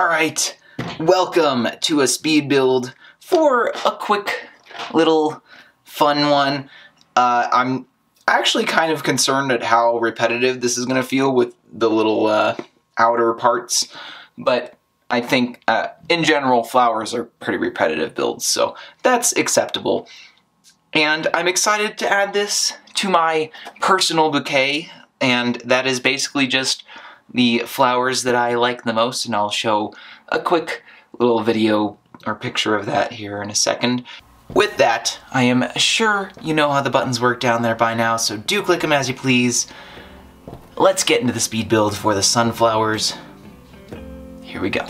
Alright, welcome to a speed build for a quick little fun one. Uh, I'm actually kind of concerned at how repetitive this is going to feel with the little uh, outer parts, but I think uh, in general flowers are pretty repetitive builds, so that's acceptable. And I'm excited to add this to my personal bouquet, and that is basically just the flowers that I like the most, and I'll show a quick little video or picture of that here in a second. With that, I am sure you know how the buttons work down there by now, so do click them as you please. Let's get into the speed build for the sunflowers. Here we go.